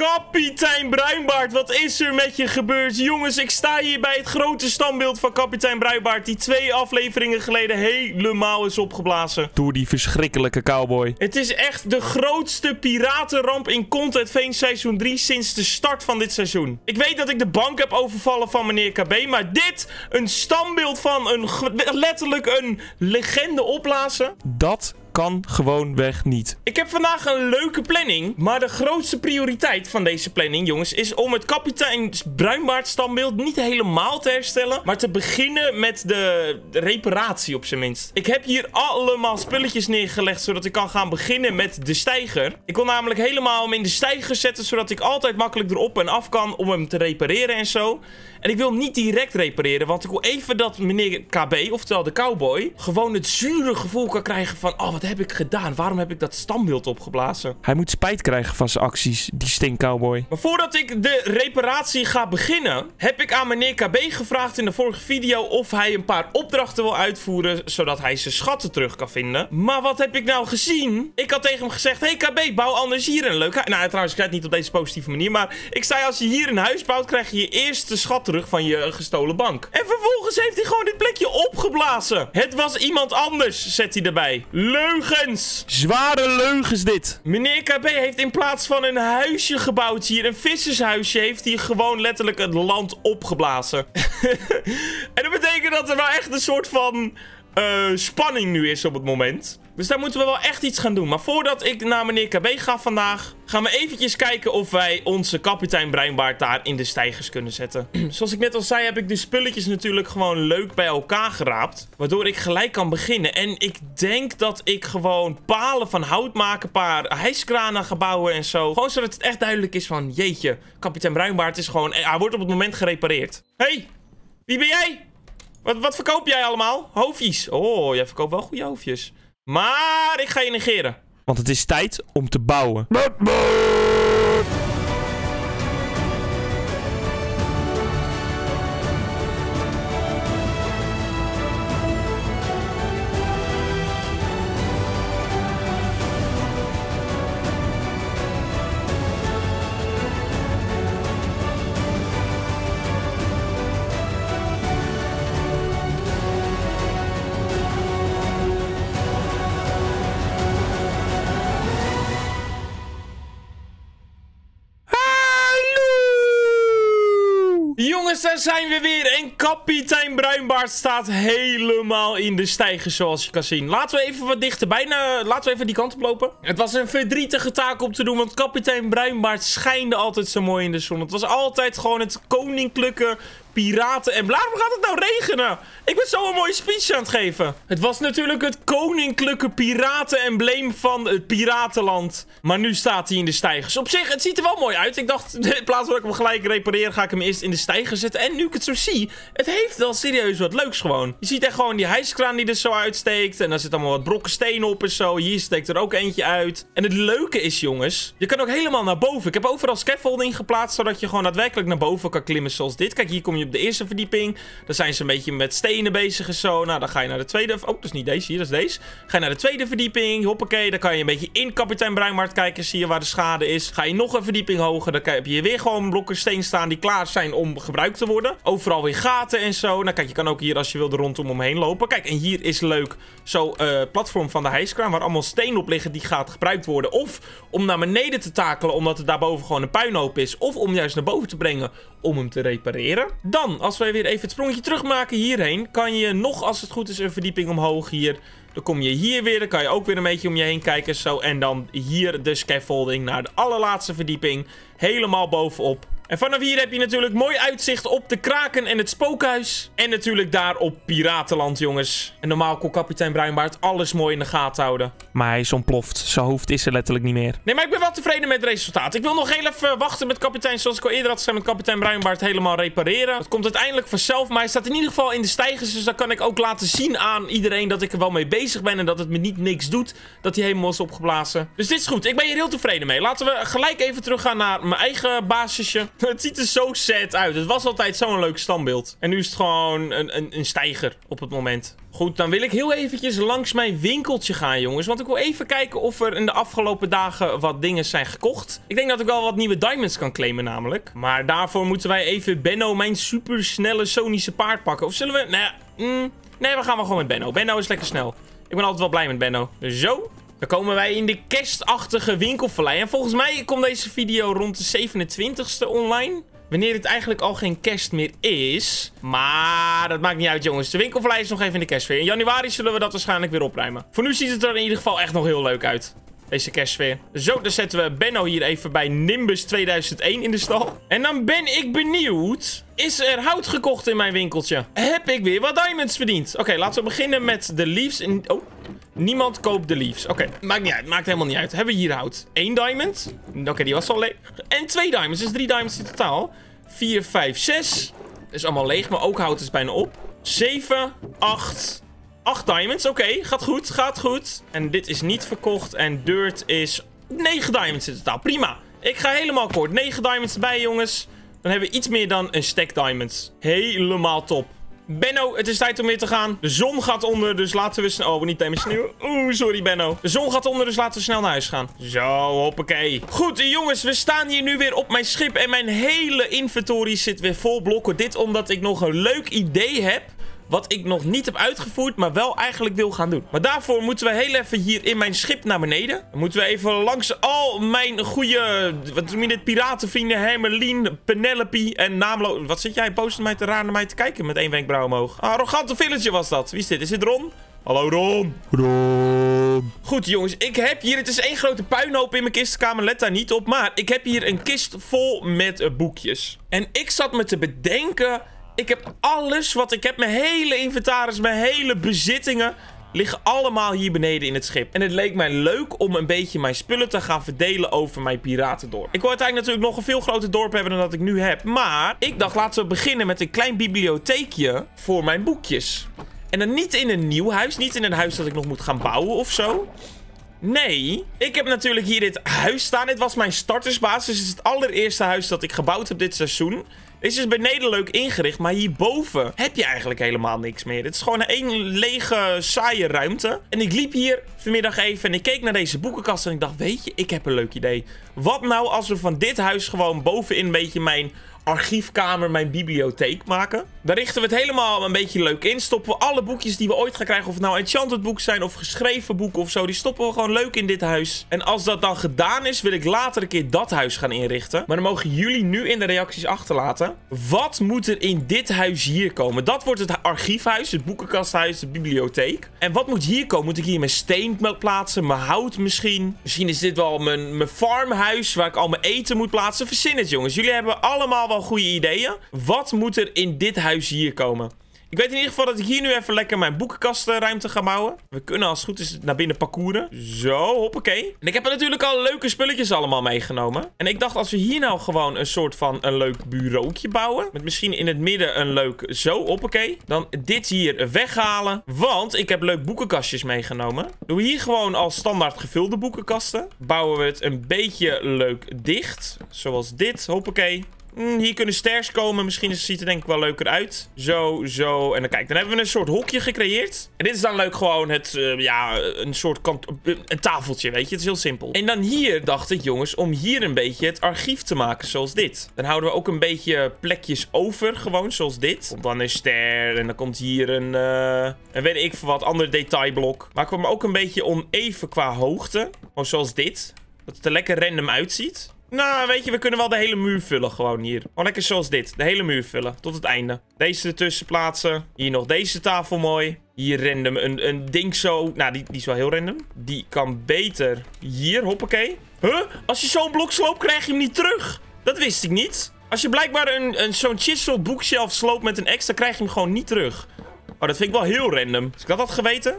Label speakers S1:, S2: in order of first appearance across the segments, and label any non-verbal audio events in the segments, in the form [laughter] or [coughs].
S1: Kapitein Bruinbaard, wat is er met je gebeurd? Jongens, ik sta hier bij het grote standbeeld van kapitein Bruinbaard... die twee afleveringen geleden helemaal is opgeblazen.
S2: Door die verschrikkelijke cowboy.
S1: Het is echt de grootste piratenramp in Content Veen seizoen 3 sinds de start van dit seizoen. Ik weet dat ik de bank heb overvallen van meneer KB, maar dit, een standbeeld van een, letterlijk een legende opblazen...
S2: Dat kan gewoon weg niet.
S1: Ik heb vandaag een leuke planning. Maar de grootste prioriteit van deze planning, jongens, is om het kapitein Bruinbaard standbeeld niet helemaal te herstellen. Maar te beginnen met de reparatie op zijn minst. Ik heb hier allemaal spulletjes neergelegd, zodat ik kan gaan beginnen met de steiger. Ik wil namelijk helemaal hem in de steiger zetten, zodat ik altijd makkelijk erop en af kan om hem te repareren en zo. En ik wil hem niet direct repareren, want ik wil even dat meneer KB, oftewel de cowboy, gewoon het zure gevoel kan krijgen van... Oh, wat heb ik gedaan? Waarom heb ik dat standbeeld opgeblazen?
S2: Hij moet spijt krijgen van zijn acties, die stinkcowboy.
S1: Maar voordat ik de reparatie ga beginnen, heb ik aan meneer KB gevraagd in de vorige video of hij een paar opdrachten wil uitvoeren, zodat hij zijn schatten terug kan vinden. Maar wat heb ik nou gezien? Ik had tegen hem gezegd, hey KB, bouw anders hier een leuk huis. Nou, trouwens, ik zei het niet op deze positieve manier, maar ik zei als je hier een huis bouwt, krijg je je eerste schat terug van je gestolen bank. En vervolgens heeft hij gewoon dit plekje opgeblazen. Het was iemand anders, zet hij erbij. Leugens.
S2: Zware leugens dit.
S1: Meneer KB heeft in plaats van een huisje gebouwd hier, een vissershuisje, heeft hij gewoon letterlijk het land opgeblazen. [laughs] en dat betekent dat er wel echt een soort van uh, spanning nu is op het moment. Dus daar moeten we wel echt iets gaan doen. Maar voordat ik naar meneer KB ga vandaag... gaan we eventjes kijken of wij onze kapitein Breinbaard daar in de stijgers kunnen zetten. [clears throat] Zoals ik net al zei, heb ik de spulletjes natuurlijk gewoon leuk bij elkaar geraapt. Waardoor ik gelijk kan beginnen. En ik denk dat ik gewoon palen van hout maak. Een paar hijskranen ga bouwen en zo. Gewoon zodat het echt duidelijk is van... Jeetje, kapitein Bruinbaard is gewoon... Hij wordt op het moment gerepareerd. hey, wie ben jij? Wat, wat verkoop jij allemaal? Hoofdjes. Oh, jij verkoopt wel goede hoofdjes. Maar ik ga je negeren.
S2: Want het is tijd om te bouwen.
S1: Jongens, daar zijn we weer. En kapitein Bruinbaard staat helemaal in de stijger, zoals je kan zien. Laten we even wat dichterbij. Nou, laten we even die kant op lopen. Het was een verdrietige taak om te doen, want kapitein Bruinbaard schijnde altijd zo mooi in de zon. Het was altijd gewoon het koninklijke piraten en Waarom gaat het nou regenen? Ik ben zo een mooie speech aan het geven. Het was natuurlijk het koninklijke piraten-embleem van het piratenland. Maar nu staat hij in de stijgers. Op zich, het ziet er wel mooi uit. Ik dacht, [laughs] in plaats van ik hem gelijk repareer, ga ik hem eerst in de stijgers zetten. En nu ik het zo zie, het heeft wel serieus wat leuks gewoon. Je ziet echt gewoon die hijskraan die er zo uitsteekt. En daar zit allemaal wat brokken steen op en zo. Hier steekt er ook eentje uit. En het leuke is, jongens, je kan ook helemaal naar boven. Ik heb overal scaffolding geplaatst, zodat je gewoon daadwerkelijk naar boven kan klimmen zoals dit. Kijk, hier kom je de eerste verdieping. Dan zijn ze een beetje met stenen bezig en zo. Nou, dan ga je naar de tweede... Oh, dat is niet deze hier, dat is deze. Ga je naar de tweede verdieping. Hoppakee, dan kan je een beetje in kapitein Bruinmaart kijken. Zie je waar de schade is. Ga je nog een verdieping hoger. Dan heb je weer gewoon blokken steen staan die klaar zijn om gebruikt te worden. Overal weer gaten en zo. Nou, kijk, je kan ook hier als je wil er rondom omheen lopen. Kijk, en hier is leuk zo uh, platform van de hijskraan. Waar allemaal steen op liggen die gaat gebruikt worden. Of om naar beneden te takelen omdat het daarboven gewoon een puinhoop is. Of om juist naar boven te brengen om hem te repareren. Dan, als wij weer even het sprongetje terugmaken hierheen, kan je nog, als het goed is, een verdieping omhoog hier. Dan kom je hier weer, dan kan je ook weer een beetje om je heen kijken. Zo, en dan hier de scaffolding naar de allerlaatste verdieping. Helemaal bovenop. En vanaf hier heb je natuurlijk mooi uitzicht op de kraken en het spookhuis. En natuurlijk daar op Piratenland, jongens. En normaal kon kapitein Bruinbaard alles mooi in de gaten houden.
S2: Maar hij is ontploft. Zijn hoofd is er letterlijk niet meer.
S1: Nee, maar ik ben wel tevreden met het resultaat. Ik wil nog heel even wachten met kapitein, zoals ik al eerder had gezegd, met kapitein Bruinbaard helemaal repareren. Het komt uiteindelijk vanzelf, maar hij staat in ieder geval in de stijgers. Dus dan kan ik ook laten zien aan iedereen dat ik er wel mee bezig ben. En dat het me niet niks doet dat hij helemaal is opgeblazen. Dus dit is goed. Ik ben hier heel tevreden mee. Laten we gelijk even teruggaan naar mijn eigen basisje. [laughs] Het ziet er zo sad uit. Het was altijd zo'n leuk standbeeld. En nu is het gewoon een, een, een stijger op het moment. Goed, dan wil ik heel eventjes langs mijn winkeltje gaan, jongens. Want ik wil even kijken of er in de afgelopen dagen wat dingen zijn gekocht. Ik denk dat ik wel wat nieuwe diamonds kan claimen namelijk. Maar daarvoor moeten wij even Benno, mijn supersnelle sonische paard pakken. Of zullen we... Nou ja, mm, nee, we gaan wel gewoon met Benno. Benno is lekker snel. Ik ben altijd wel blij met Benno. Zo. Dan komen wij in de kerstachtige winkelvallei. En volgens mij komt deze video rond de 27e online. Wanneer het eigenlijk al geen kerst meer is. Maar dat maakt niet uit, jongens. De winkelvallei is nog even in de kerstsfeer. In januari zullen we dat waarschijnlijk weer opruimen. Voor nu ziet het er in ieder geval echt nog heel leuk uit. Deze kerstsfeer. Zo, dan zetten we Benno hier even bij Nimbus 2001 in de stal. En dan ben ik benieuwd. Is er hout gekocht in mijn winkeltje? Heb ik weer wat diamonds verdiend? Oké, laten we beginnen met de leaves. In... Oh, niemand koopt de leaves. Oké, maakt niet uit. Maakt helemaal niet uit. Hebben we hier hout? Eén diamond. Oké, die was al leeg. En twee diamonds. Dus drie diamonds in totaal. 4, 5, 6. Is allemaal leeg, maar ook hout is bijna op. 7, 8, 8 diamonds. Oké, gaat goed, gaat goed. En dit is niet verkocht. En dirt is 9 diamonds in totaal. Prima. Ik ga helemaal kort. 9 diamonds erbij, jongens. Dan hebben we iets meer dan een stack diamonds. Helemaal top. Benno, het is tijd om weer te gaan. De zon gaat onder, dus laten we snel... Oh, niet tegen sneeuw. Oeh, sorry Benno. De zon gaat onder, dus laten we snel naar huis gaan. Zo, hoppakee. Goed, jongens, we staan hier nu weer op mijn schip. En mijn hele inventory zit weer vol blokken. Dit omdat ik nog een leuk idee heb wat ik nog niet heb uitgevoerd, maar wel eigenlijk wil gaan doen. Maar daarvoor moeten we heel even hier in mijn schip naar beneden. Dan moeten we even langs al mijn goede, wat noem je dit, piratenvrienden, Hermelien, Penelope en naamloos... Wat zit jij posten mij te raar naar mij te kijken met één wenkbrauw omhoog? Arrogante village was dat. Wie is dit? Is dit Ron? Hallo Ron.
S2: Ron.
S1: Goed jongens, ik heb hier, het is één grote puinhoop in mijn kistkamer, let daar niet op. Maar ik heb hier een kist vol met uh, boekjes. En ik zat me te bedenken ik heb alles wat ik heb. Mijn hele inventaris, mijn hele bezittingen liggen allemaal hier beneden in het schip. En het leek mij leuk om een beetje mijn spullen te gaan verdelen over mijn piratendorp. Ik wil uiteindelijk natuurlijk nog een veel groter dorp hebben dan dat ik nu heb. Maar ik dacht, laten we beginnen met een klein bibliotheekje voor mijn boekjes. En dan niet in een nieuw huis, niet in een huis dat ik nog moet gaan bouwen of zo. Nee, ik heb natuurlijk hier dit huis staan. Dit was mijn startersbasis. Dit is het allereerste huis dat ik gebouwd heb dit seizoen. Deze is beneden leuk ingericht, maar hierboven heb je eigenlijk helemaal niks meer. Het is gewoon een lege, saaie ruimte. En ik liep hier vanmiddag even en ik keek naar deze boekenkast en ik dacht, weet je, ik heb een leuk idee. Wat nou als we van dit huis gewoon bovenin een beetje mijn archiefkamer, mijn bibliotheek maken. Daar richten we het helemaal een beetje leuk in. Stoppen we alle boekjes die we ooit gaan krijgen, of het nou enchanted boek zijn of geschreven boeken of zo, die stoppen we gewoon leuk in dit huis. En als dat dan gedaan is, wil ik later een keer dat huis gaan inrichten. Maar dan mogen jullie nu in de reacties achterlaten. Wat moet er in dit huis hier komen? Dat wordt het archiefhuis, het boekenkasthuis, de bibliotheek. En wat moet hier komen? Moet ik hier mijn steen plaatsen, mijn hout misschien? Misschien is dit wel mijn, mijn farmhuis waar ik al mijn eten moet plaatsen. Verzin het jongens. Jullie hebben allemaal wel goede ideeën. Wat moet er in dit huis hier komen? Ik weet in ieder geval dat ik hier nu even lekker mijn boekenkastenruimte ga bouwen. We kunnen als het goed is naar binnen parcouren. Zo, hoppakee. En ik heb er natuurlijk al leuke spulletjes allemaal meegenomen. En ik dacht als we hier nou gewoon een soort van een leuk bureautje bouwen. Met misschien in het midden een leuk zo, hoppakee. Dan dit hier weghalen. Want ik heb leuk boekenkastjes meegenomen. Doen we hier gewoon als standaard gevulde boekenkasten. Bouwen we het een beetje leuk dicht. Zoals dit, hoppakee. Mm, hier kunnen sters komen. Misschien ziet het denk ik wel leuker uit. Zo, zo. En dan kijk, dan hebben we een soort hokje gecreëerd. En dit is dan leuk gewoon het, uh, ja, een soort kant, een tafeltje, weet je. Het is heel simpel. En dan hier dacht ik, jongens, om hier een beetje het archief te maken, zoals dit. Dan houden we ook een beetje plekjes over, gewoon, zoals dit. Komt dan een ster en dan komt hier een, uh, en weet ik veel wat, ander detailblok. Maken we hem ook een beetje oneven qua hoogte. Gewoon zoals dit. Dat het er lekker random uitziet. Nou, weet je, we kunnen wel de hele muur vullen gewoon hier. Gewoon lekker zoals dit. De hele muur vullen. Tot het einde. Deze ertussen plaatsen. Hier nog deze tafel mooi. Hier random een, een ding zo. Nou, die, die is wel heel random. Die kan beter hier. Hoppakee. Huh? Als je zo'n blok sloopt, krijg je hem niet terug. Dat wist ik niet. Als je blijkbaar een, een, zo'n chisel bookshelf sloopt met een extra, krijg je hem gewoon niet terug. Oh, dat vind ik wel heel random. Dus ik had dat geweten.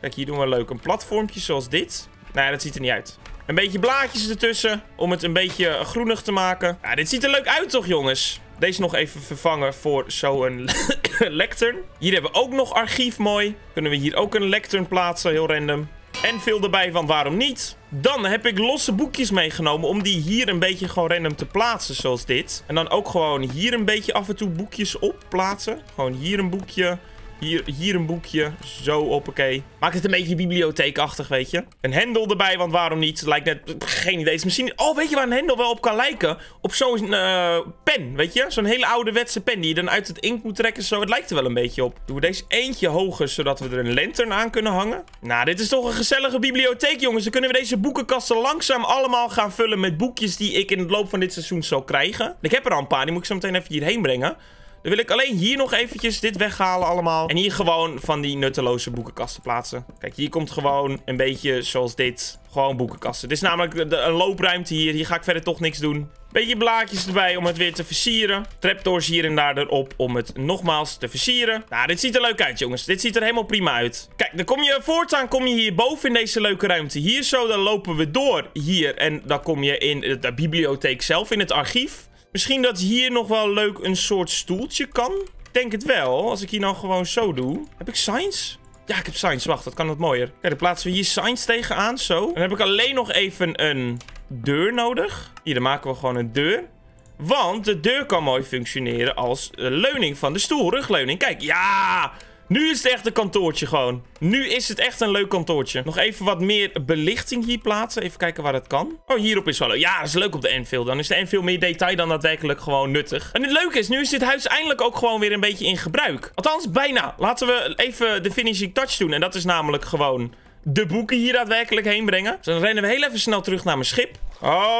S1: Kijk, hier doen we leuk een platformpje zoals dit. Nou dat ziet er niet uit. Een beetje blaadjes ertussen. Om het een beetje groenig te maken. Ja, dit ziet er leuk uit toch, jongens? Deze nog even vervangen voor zo'n [coughs] lectern. Hier hebben we ook nog archief mooi. Kunnen we hier ook een lectern plaatsen, heel random. En veel erbij van waarom niet. Dan heb ik losse boekjes meegenomen om die hier een beetje gewoon random te plaatsen, zoals dit. En dan ook gewoon hier een beetje af en toe boekjes op plaatsen. Gewoon hier een boekje, hier, hier een boekje. Zo, oké. Maak het een beetje bibliotheekachtig, weet je. Een hendel erbij, want waarom niet? Lijkt net... Geen idee. Is misschien... Oh, weet je waar een hendel wel op kan lijken? Op zo'n uh, pen, weet je? Zo'n hele ouderwetse pen die je dan uit het inkt moet trekken. Zo, het lijkt er wel een beetje op. Doen we deze eentje hoger, zodat we er een lantern aan kunnen hangen. Nou, dit is toch een gezellige bibliotheek, jongens. Dan kunnen we deze boekenkasten langzaam allemaal gaan vullen met boekjes die ik in het loop van dit seizoen zal krijgen. Ik heb er al een paar. Die moet ik zo meteen even hierheen brengen. Dan wil ik alleen hier nog eventjes dit weghalen allemaal. En hier gewoon van die nutteloze boekenkasten plaatsen. Kijk, hier komt gewoon een beetje zoals dit. Gewoon boekenkasten. Dit is namelijk een loopruimte hier. Hier ga ik verder toch niks doen. Beetje blaadjes erbij om het weer te versieren. Trapdoors hier en daar erop om het nogmaals te versieren. Nou, dit ziet er leuk uit, jongens. Dit ziet er helemaal prima uit. Kijk, dan kom je voortaan kom je hier boven in deze leuke ruimte. Hier zo, dan lopen we door hier. En dan kom je in de bibliotheek zelf, in het archief. Misschien dat hier nog wel leuk een soort stoeltje kan. Ik denk het wel. Als ik hier nou gewoon zo doe. Heb ik science? Ja, ik heb science. Wacht, dat kan wat mooier. Kijk, dan plaatsen we hier science tegenaan. Zo. Dan heb ik alleen nog even een deur nodig. Hier, dan maken we gewoon een deur. Want de deur kan mooi functioneren als leuning van de stoel. Rugleuning. Kijk, ja... Nu is het echt een kantoortje gewoon. Nu is het echt een leuk kantoortje. Nog even wat meer belichting hier plaatsen. Even kijken waar het kan. Oh, hierop is wel. Ja, dat is leuk op de Enfield. Dan is de Enfield meer detail dan daadwerkelijk gewoon nuttig. En het leuke is, nu is dit huis eindelijk ook gewoon weer een beetje in gebruik. Althans, bijna. Laten we even de finishing touch doen. En dat is namelijk gewoon de boeken hier daadwerkelijk heen brengen. Dus dan rennen we heel even snel terug naar mijn schip.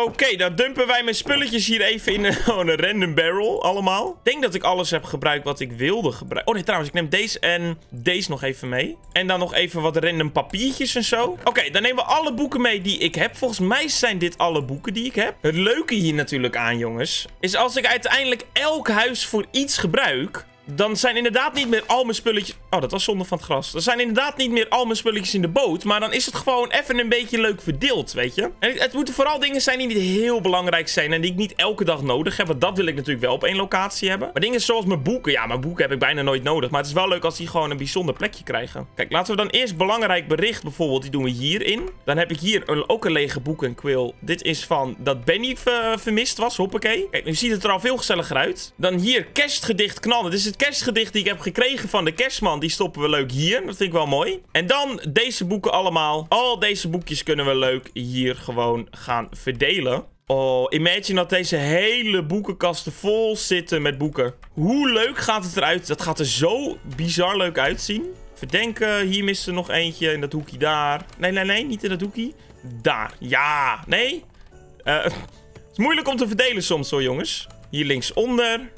S1: Oké, dan dumpen wij mijn spulletjes hier even in [laughs] een random barrel allemaal. Ik denk dat ik alles heb gebruikt wat ik wilde gebruiken. Oh nee, trouwens, ik neem deze en deze nog even mee. En dan nog even wat random papiertjes en zo. Oké, dan nemen we alle boeken mee die ik heb. Volgens mij zijn dit alle boeken die ik heb. Het leuke hier natuurlijk aan, jongens, is als ik uiteindelijk elk huis voor iets gebruik dan zijn inderdaad niet meer al mijn spulletjes... Oh, dat was zonde van het gras. Dan zijn inderdaad niet meer al mijn spulletjes in de boot. Maar dan is het gewoon even een beetje leuk verdeeld, weet je. En het moeten vooral dingen zijn die niet heel belangrijk zijn. En die ik niet elke dag nodig heb. Want dat wil ik natuurlijk wel op één locatie hebben. Maar dingen zoals mijn boeken. Ja, mijn boeken heb ik bijna nooit nodig. Maar het is wel leuk als die gewoon een bijzonder plekje krijgen. Kijk, laten we dan eerst belangrijk bericht bijvoorbeeld. Die doen we hierin. Dan heb ik hier een, ook een lege boekenquill. Dit is van dat Benny vermist was. Hoppakee. Kijk, nu ziet het er al veel gezelliger uit. Dan hier kerstgedicht knallen. Dit is het kerstgedicht die ik heb gekregen van de kerstman, die stoppen we leuk hier. Dat vind ik wel mooi. En dan deze boeken allemaal. Al deze boekjes kunnen we leuk hier gewoon gaan verdelen. Oh, imagine dat deze hele boekenkasten vol zitten met boeken. Hoe leuk gaat het eruit? Dat gaat er zo bizar leuk uitzien. Verdenken, hier mist er nog eentje in dat hoekje daar. Nee, nee, nee, niet in dat hoekje. Daar, ja, nee. Uh, [laughs] het is moeilijk om te verdelen soms hoor, jongens. Hier linksonder.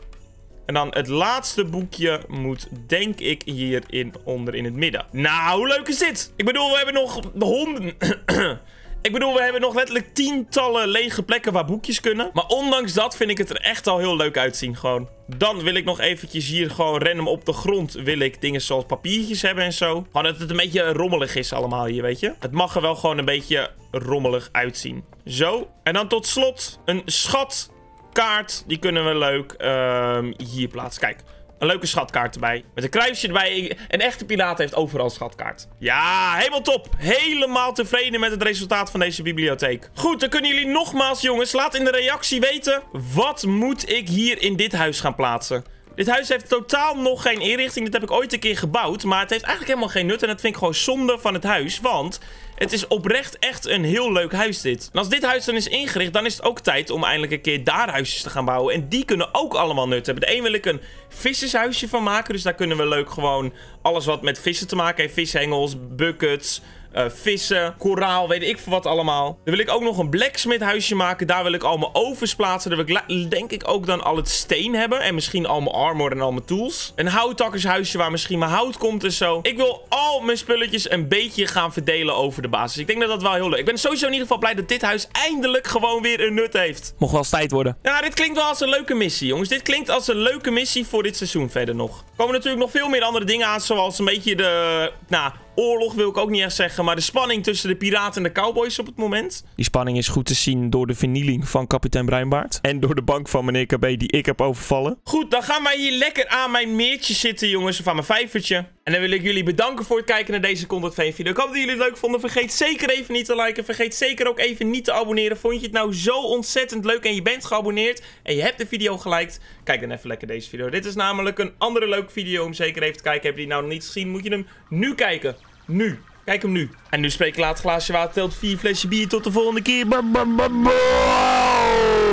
S1: En dan het laatste boekje moet, denk ik, hierin onder in het midden. Nou, hoe leuk is dit? Ik bedoel, we hebben nog honden... [clears throat] Ik bedoel, we hebben nog letterlijk tientallen lege plekken waar boekjes kunnen. Maar ondanks dat vind ik het er echt al heel leuk uitzien gewoon. Dan wil ik nog eventjes hier gewoon random op de grond wil ik dingen zoals papiertjes hebben en zo. Gewoon dat het een beetje rommelig is allemaal hier, weet je. Het mag er wel gewoon een beetje rommelig uitzien. Zo. En dan tot slot een schat kaart. Die kunnen we leuk um, hier plaatsen. Kijk, een leuke schatkaart erbij. Met een kruisje erbij. Een echte piraat heeft overal schatkaart. Ja, helemaal top. Helemaal tevreden met het resultaat van deze bibliotheek. Goed, dan kunnen jullie nogmaals, jongens. Laat in de reactie weten. Wat moet ik hier in dit huis gaan plaatsen? Dit huis heeft totaal nog geen inrichting. Dit heb ik ooit een keer gebouwd. Maar het heeft eigenlijk helemaal geen nut. En dat vind ik gewoon zonde van het huis. Want het is oprecht echt een heel leuk huis dit. En als dit huis dan is ingericht, dan is het ook tijd om eindelijk een keer daar huisjes te gaan bouwen. En die kunnen ook allemaal nut hebben. De een wil ik een vissershuisje van maken. Dus daar kunnen we leuk gewoon alles wat met vissen te maken heeft. Vishengels, buckets... Uh, vissen, koraal, weet ik veel wat allemaal. Dan wil ik ook nog een blacksmith huisje maken. Daar wil ik al mijn ovens plaatsen. Daar wil ik denk ik ook dan al het steen hebben. En misschien al mijn armor en al mijn tools. Een houtakkershuisje waar misschien mijn hout komt en zo. Ik wil al mijn spulletjes een beetje gaan verdelen over de basis. Ik denk dat dat wel heel leuk Ik ben sowieso in ieder geval blij dat dit huis eindelijk gewoon weer een nut heeft.
S2: Mocht wel eens tijd worden.
S1: Ja, dit klinkt wel als een leuke missie, jongens. Dit klinkt als een leuke missie voor dit seizoen verder nog. Er komen natuurlijk nog veel meer andere dingen aan. Zoals een beetje de... Nou, oorlog wil ik ook niet echt zeggen, maar de spanning tussen de piraten en de cowboys op het moment.
S2: Die spanning is goed te zien door de vernieling van kapitein Bruinbaard. En door de bank van meneer KB die ik heb overvallen.
S1: Goed, dan gaan wij hier lekker aan mijn meertje zitten, jongens, of aan mijn vijvertje. En dan wil ik jullie bedanken voor het kijken naar deze Content Veen video. Ik hoop dat jullie het leuk vonden. Vergeet zeker even niet te liken. Vergeet zeker ook even niet te abonneren. Vond je het nou zo ontzettend leuk en je bent geabonneerd en je hebt de video geliked? Kijk dan even lekker deze video. Dit is namelijk een andere leuke video om zeker even te kijken. Heb je die nou nog niet gezien? Moet je hem nu kijken. Nu. Kijk hem nu. En nu spreek ik laat glaasje water, telt vier flesje bier. Tot de volgende keer. Ba, ba, ba, ba.